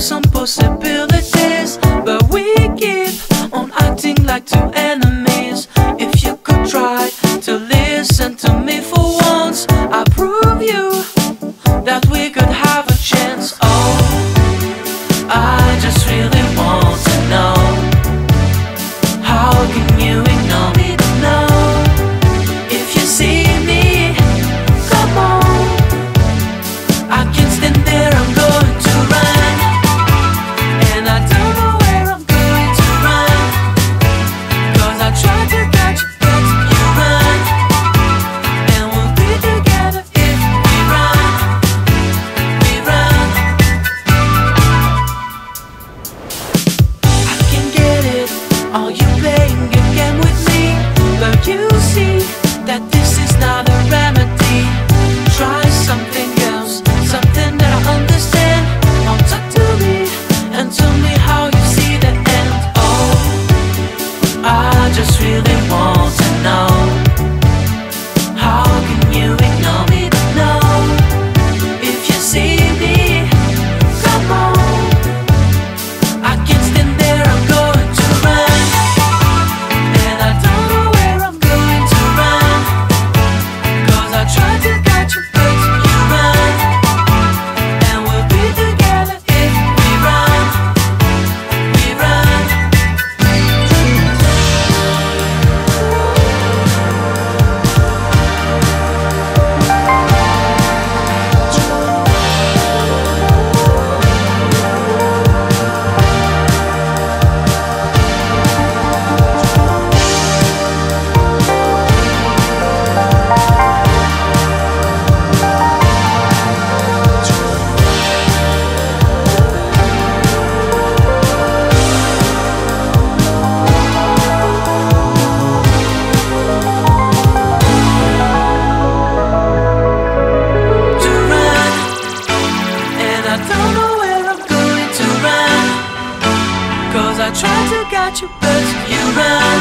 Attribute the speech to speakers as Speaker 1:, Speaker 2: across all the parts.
Speaker 1: some possibilities, but we keep on acting like two enemies. If you could try to listen to me for once, I prove you that we. Cause I tried to guide you, but you run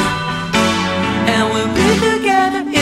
Speaker 1: And we'll be together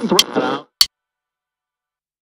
Speaker 2: Three.